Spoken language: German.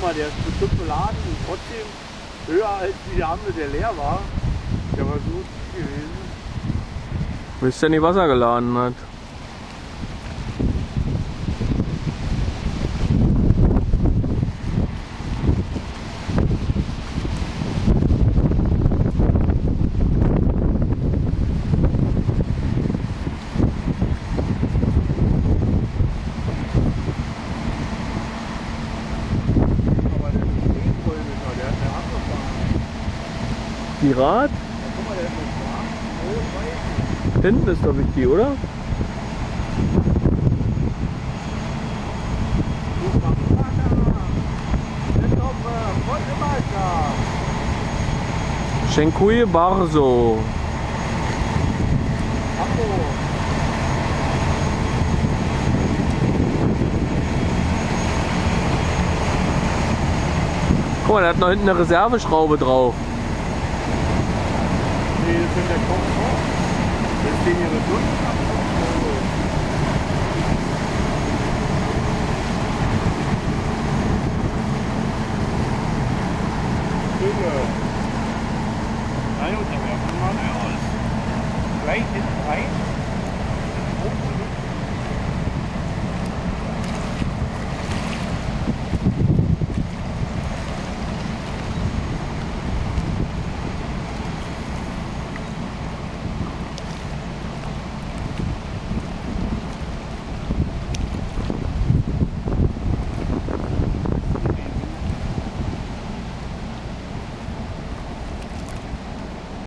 Guck mal, der ist bestimmt beladen und trotzdem höher als der andere, der leer war. Der war so tief gewesen. Bis der in die Wasser geladen hat. Aber der ist eh polnischer, der hat eine abgefahren. Pirat? Ja, guck mal, der ist noch schwarz, rot, weiß. Hinten ist glaube ich die, oder? Schenkuje Barso. Guck mal, der hat noch hinten eine Reserveschraube drauf wir sind der Kopf hoch. Jetzt stehen ihre Stunden ab. Schöne. Nein, und da werfen wir mal aus. Gleich hinten rein.